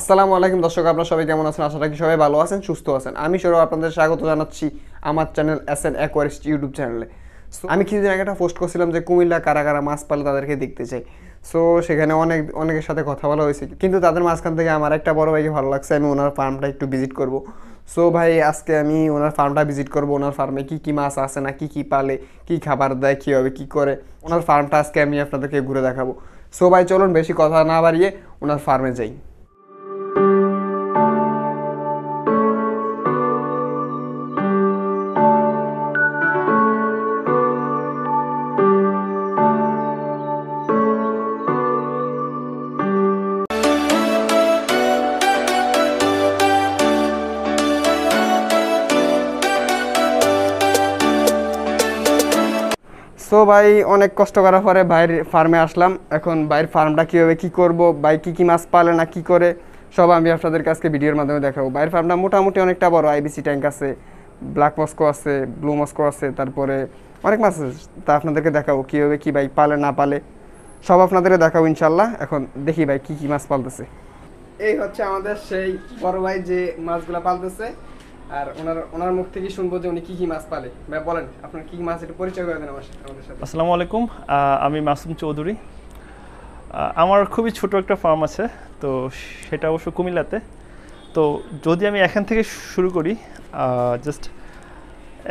আসসালামু আলাইকুম দর্শক, আপনারা সবাই কেমন আছেন? আশা রাখি সবাই ভালো আছেন, সুস্থ আছেন। আমি সৌরভ, আপনাদের স্বাগত জানাচ্ছি আমার channel S N aquarist YouTube চ্যানেলে। সো আমি কিছুদিন আগে একটা পোস্ট করছিলাম যে কুমিল্লা কারা কারা মাছ পালে তাদেরকে দেখতে চাই। সো সেখানে অনেক, অনেকের সাথে কথা বলা হয়েছে। কিন্তু তাদের মাঝখান থেকে আমার একটা বড় ভাইকে ভালো লাগছে, আমি ওনার ফার্মটা একটু ভিজিট করব। সো ভাই, আজকে আমি ওনার ফার্মটা ভিজিট করব। ওনার ফার্মে কি কি মাছ আছে না, কি কি পালে, কি খাবার দেয় কীভাবে কী করে? ওনার ফার্মটা আজকে আমি আপনাদেরকে ঘুরে দেখাবো। সো ভাই, চলুন, বেশি কথা না বাড়িয়ে ওনার ফার্মে যাই। সো ভাই, অনেক কষ্ট করার পরে বাইরের ফার্মে আসলাম। এখন বাইরের ফার্মটা কীভাবে কী করব, ভাই, কী কী মাছ পালে না কী করে, সব আমি আপনাদের কাছকে ভিডিওর মাধ্যমে দেখাবো। বাইরের ফার্মটা মোটামুটি অনেকটা বড় আইবিসি ট্যাঙ্ক আছে ব্ল্যাক মস্কো আছে ব্লু মস্কো আছে, তারপরে অনেক মাছ আছে। তা আপনাদেরকে দেখাবো কীভাবে কী ভাই পালে, না পালে, সব আপনাদেরকে দেখাবো ইনশাল্লাহ এখন দেখি ভাই কী কী মাছ পালতেছে। এই হচ্ছে আমাদের সেই বড় ভাই যে মাছগুলো পালতেছে। আর ওনার ওনার মুখ থেকে শুনব যে উনি কী কী মাছ পালে। ভাই, বলেন, আপনার কী মাছ একটু পরিচয় করে দেন আমার সাথে আসসালামু আলাইকুম। আমি মাসুম চৌধুরী। আমার খুবই ছোট একটা ফার্ম আছে, তো সেটা অবশ্য কুমিল্লাতে। তো যদি আমি এখান থেকে শুরু করি জাস্ট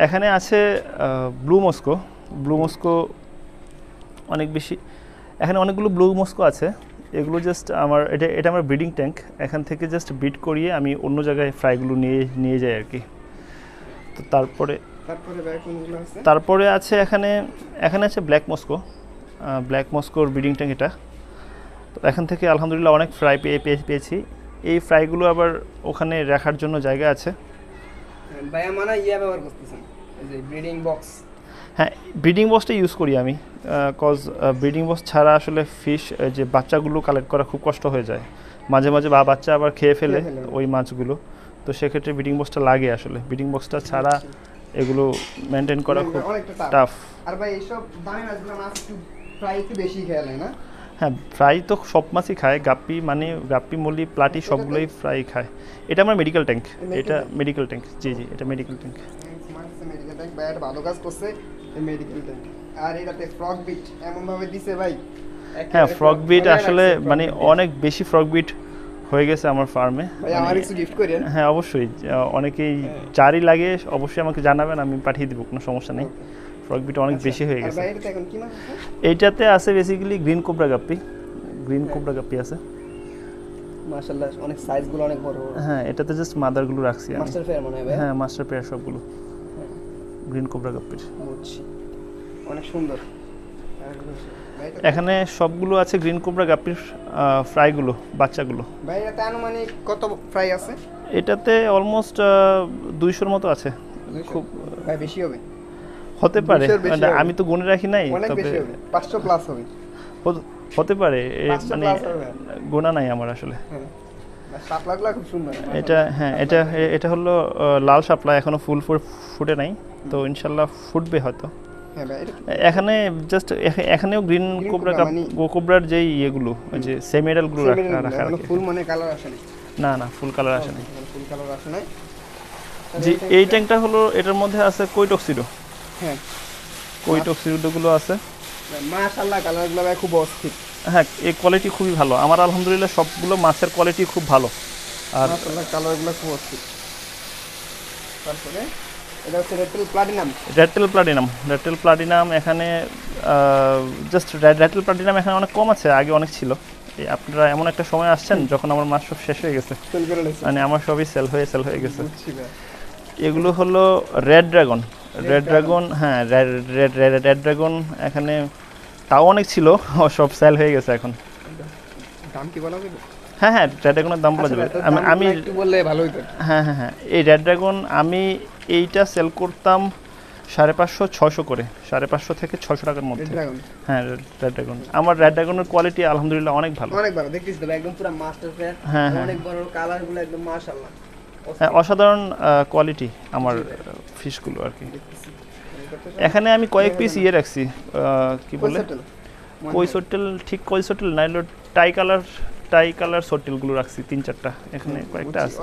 এখানে আছে ব্লু মস্কো। ব্লু মস্কো অনেক বেশি, এখানে অনেকগুলো ব্লু মস্কো আছে। এগুলো জাস্ট আমার এটা এটা আমার ব্রিডিং ট্যাঙ্ক এখান থেকে জাস্ট ব্রিড করিয়ে আমি অন্য জায়গায় ফ্রাইগুলো নিয়ে নিয়ে যাই আর কি তো তারপরে তারপরে আছে? তারপরে আছে এখানে এখানে আছে ব্ল্যাক মস্কো ব্ল্যাক মস্কোর ব্রিডিং ট্যাঙ্ক এটা। তো এখান থেকে আলহামদুলিল্লাহ অনেক ফ্রাই পেয়ে পেয়ে- পেয়েছি। এই ফ্রাইগুলো আবার ওখানে রাখার জন্য জায়গা আছে। মানে ইয়া ব্যবহার করতেছেন। ব্রিডিং বক্স হ্যাঁ ব্রিডিং বক্সটা ইউজ করি আমি কজ ব্রিডিং বক্স ছাড়া আসলে ফিশ যে বাচ্চাগুলো কালেক্ট করা খুব কষ্ট হয়ে যায়। মাঝে মাঝে বা বাচ্চা আবার খেয়ে ফেলে। ওই মাছগুলো। তো সেক্ষেত্রে ব্রিডিং বক্সটা লাগে আসলে। ব্রিডিং বক্সটা ছাড়া এগুলো মেনটেন করা খুব টাফ আর ভাই এইসব দামি মাছগুলো মাছ একটু ফ্রাই একটু বেশি খেয়াল না? হ্যাঁ ফ্রাই তো সব মাছই খায়। গাপ্পি মানে গাপ্পি মলি প্লাটি সবগুলোই ফ্রাই খায়। এটা আমার মেডিকেল ট্যাঙ্ক এটা মেডিকেল ট্যাঙ্ক জি জি এটা মেডিকেল ট্যাঙ্ক মেডিকেল ট্যাঙ্ক ভাই একটা ভালো কাজ করছে। মেডিকেল আর এটাতে ফ্রক বিট এমন ভাবে দিছে ভাই। হ্যাঁ ফ্রক বিট আসলে মানে অনেক বেশি ফ্রক বিট হয়ে গেছে আমার ফার্মে করেন হ্যাঁ অবশ্যই। অনেকেই হ্যাঁ। যারই লাগে অবশ্যই আমাকে জানাবেন আমি পাঠিয়ে দিব কোনো সমস্যা নেই। ফ্রক বিট অনেক বেশি হয়ে আচ্ছা, গেছে। এইটাতে আছে? Basically green cobra guppy green cobra guppy আছে। মাশাআল্লাহ অনেক সাইজগুলো অনেক বড় হ্যাঁ এটাতে জাস্ট মাদারগুলো রাখছি মাস্টার ফেয়ার মনে হয় ভাই। হ্যাঁ মাস্টার পেয়ার সবগুলো। গ্রিন কোবরা গাপ্পির। অনেক সুন্দর। এখানে সবগুলো আছে গ্রিন কোবরা গাপ্পির ফ্রাইগুলো বাচ্চাগুলো। ভাই এটাতে আনুমানিক কত ফ্রাই আছে? এটাতে অলমোস্ট দুইশোর মতো আছে। খুব ভাই বেশি হবে। হতে পারে। 200 র বেশি মানে আমি তো গুনে রাখি নাই অনেক তবে বেশি হবে। পাঁচশো প্লাস হবে। হতে পারে। মানে গোনা নাই আমার আসলে। হ্যাঁ এটা হ্যাঁ এটা এটা হলো লাল শাপলা এখনও ফুল ফুটে নাই। তো ইনশাল্লাহ ফুটবে হয়তো। হ্যাঁ এখানে জাস্ট এখানেও গ্রিন কোবরা কোবরার যেই ইয়েগুলো ওই যে সেমিডালগুলো রাখা রাখা ফুল মানে কালার আসে না না ফুল কালার আসে নাই। ফুল কালার আসে নাই। জি এই ট্যাঙ্কটা হলো এটার মধ্যে আছে কৈটক্সিডো হ্যাঁ। কৈটক্সিডোগুলো আছে। মাশাআল্লাহ কালারগুলো ভাই খুব অস্থির। হ্যাঁ এই কোয়ালিটি খুবই ভালো। আমার আলহামদুলিল্লাহ সবগুলো মাছের কোয়ালিটি খুব ভালো। আর কালারগুলো খুব তারপরে এটা হচ্ছে red tail platinum red tail platinum red tail platinum এখানে জাস্ট রেটেল প্লাটিনাম এখানে অনেক কম আছে আগে অনেক ছিল। আপনারা এমন একটা সময় আসছেন যখন আমার মাছ সব শেষ হয়ে গেছে। মানে আমার সবই সেল হয়ে সেল হয়ে গেছে। এগুলো হলো রেড ড্রাগন রেড ড্রাগন হ্যাঁ রেড ড্রাগন এখানে তাও অনেক ছিল সব সেল হয়ে গেছে এখন। দাম কি বলা যাবে? হ্যাঁ হ্যাঁ রেড ড্রাগনের দাম বলা যাবে। আচ্ছা, আমি আমি বললে ভালো হতো হ্যাঁ হ্যাঁ হ্যাঁ এই রেড ড্রাগন আমি এইটা সেল করতাম সাড়ে পাঁচশো ছশো করে সাড়ে পাঁচশো থেকে ছশো টাকার মধ্যে। হ্যাঁ রেড ড্রাগন আমার রেড ড্রাগনের কোয়ালিটি আলহামদুলিল্লাহ অনেক ভালো। অনেক ভালো দেখতেছি তো একদম পুরো মাস্টার হ্যাঁ, হ্যাঁ। অনেক বড় কালারগুলো একদম মাশাআল্লাহ। হ্যাঁ অসাধারণ কোয়ালিটি আমার ফিশগুলো আর কি। এখানে আমি কয়েক পিস ইয়ে রাখছি কি বলে? কই কৈসোটেল ঠিক কৈসোটেল না হলো টাই কালার টাই কালার সটিলগুলো রাখছি তিন চারটা। এখানে কয়েকটা আছে।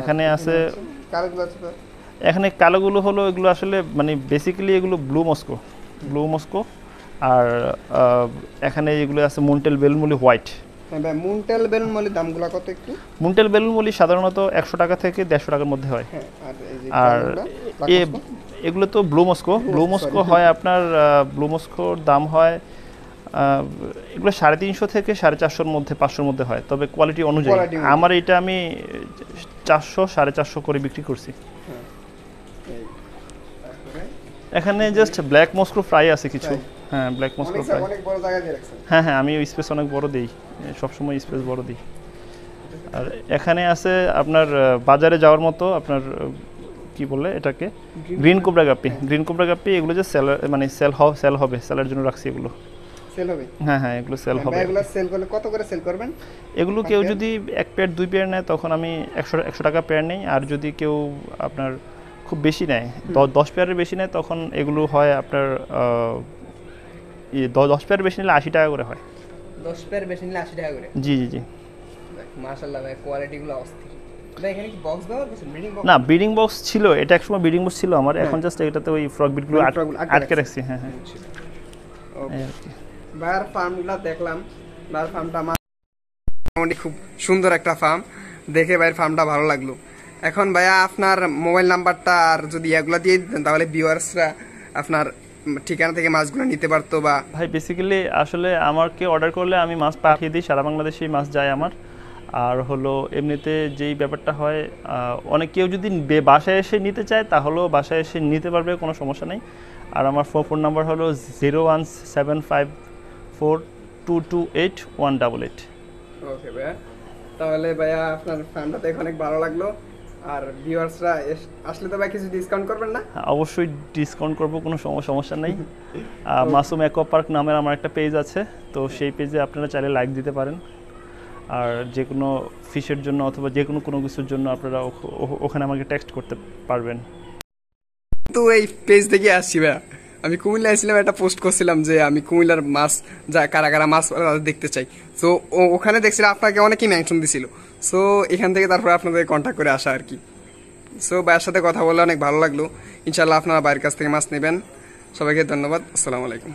এখানে আছে? এখানে কালোগুলো হলো এগুলো আসলে মানে বেসিক্যালি এগুলো ব্লু মস্কো ব্লু মস্কো আর এখানে এগুলো আছে মুন্টেল বেলমুলি হোয়াইট হ্যাঁ মুনটেল বেলুন মলির দামগুলো কত একটু? মুন্টেল বেলমুলি সাধারণত একশো টাকা থেকে দেড়শো টাকার মধ্যে হয়। হ্যাঁ আর এ? এগুলো তো ব্লু মস্কো। ব্লু মস্কো হয় আপনার ব্লু মস্কোর দাম হয় এগুলো সাড়ে তিনশো থেকে সাড়ে চারশোর মধ্যে পাঁচশোর মধ্যে হয়। তবে কোয়ালিটি অনুযায়ী। আমার এটা আমি চারশো সাড়ে চারশো করে বিক্রি করছি। এখানে জাস্ট ব্ল্যাক মস্কো ফ্রাই আছে কিছু। হ্যাঁ ব্ল্যাক মস্কো ফ্রাই হ্যাঁ হ্যাঁ আমি স্পেস অনেক বড় দিই। সবসময় স্পেস বড় দিই। আর এখানে আছে আপনার বাজারে যাওয়ার মতো আপনার কি বলে এটাকে? Green cobra guppy green cobra guppy এগুলো যে সেল মানে সেল সেল হবে সেলের জন্য রাখছি এগুলো। সেল হবে? হ্যাঁ হ্যাঁ এগুলো সেল হবে। এগুলো সেল করলে কত করে সেল করবেন? এগুলো কেউ যদি এক পেয়ার দুই পেয়ার নেয় তখন আমি একশো একশো টাকা পেয়ার নেই। আর যদি কেউ আপনার খুব বেশি নেয় দশ পেয়ারের বেশি নেয় তখন এগুলো হয় আপনার আহ, ইয়ে, দশ পেয়ারের বেশি নিলে আশি টাকা করে হয়। দশ পেয়ার বেশি নিলে আশি টাকা করে? জি জি জি। মাশাল্লাহ ভাই কোয়ালিটিগুলো অস্থির। না ব্রিডিং বক্স ছিল এটা একসময় ব্রিডিং বক্স ছিল আমার এখন জাস্ট এটাতে ওই ফ্রক বিটগুলো আটকে রাখছি। হ্যাঁ হ্যাঁ। কি। ফার্মটা দেখলাম ভাইয়ার ফার্মটা আমার মোটামুটি খুব সুন্দর একটা ফার্ম দেখে ভাইয়ের ফার্মটা ভালো লাগল। এখন ভাইয়া আপনার মোবাইল নাম্বারটা আর যদি এগুলো দিয়ে দিতেন তাহলে ভিউয়ার্সরা আপনার ঠিকানা থেকে মাছগুলো নিতে পারতো বা ভাই বেসিক্যালি আসলে আমাকে অর্ডার করলে আমি মাছ পাঠিয়ে দিই সারা বাংলাদেশেই মাছ যায় আমার। আর হলো এমনিতে যেই ব্যাপারটা হয় অনেক কেউ যদি বে- বাসায় এসে নিতে চায় তাহলেও বাসায় এসে নিতে পারবে কোনো সমস্যা নেই। আর আমার ফোন ফোন নাম্বার হলো zero one seven five four two two eight one double eight. Okay ভাইয়া তাহলে ভাইয়া আপনার ফার্মটা দেখে অনেক ভালো লাগল। আর ভিউয়ার্সরা আসলে তো ভাই কিছু ডিসকাউন্ট করবেন না? হ্যাঁ, অবশ্যই ডিসকাউন্ট করব কোনো সম- সমস্যা নেই। মাসুম অ্যাকো পার্ক নামের আমার একটা পেজ আছে তো সেই পেজে আপনারা চাইলে লাইক দিতে পারেন। আর যে কোনো ফিশের জন্য অথবা যে কোনো কোনো কিছুর জন্য আপনারা ওখানে আমাকে টেক্সট করতে পারবেন। তো এই পেজ থেকে আসছি ভাইয়া। আমি কুমিল্লা এসেছিলাম একটা পোস্ট করছিলাম যে আমি কুমিল্লার মাছ যা, কারা কারা মাছ দেখতে চাই। তো ওখানে দেখছিলাম আপনাকে অনেকেই মেনশন দিছিল। সো এখান থেকে তারপরে আপনাদের কন্ট্যাক্ট করে আসা আর কি। সো ভাইয়ের সাথে কথা বলে অনেক ভালো লাগল। ইনশাল্লাহ আপনারা বাইরের কাছ থেকে মাছ নেবেন। সবাইকে ধন্যবাদ। আসসালামু আলাইকুম।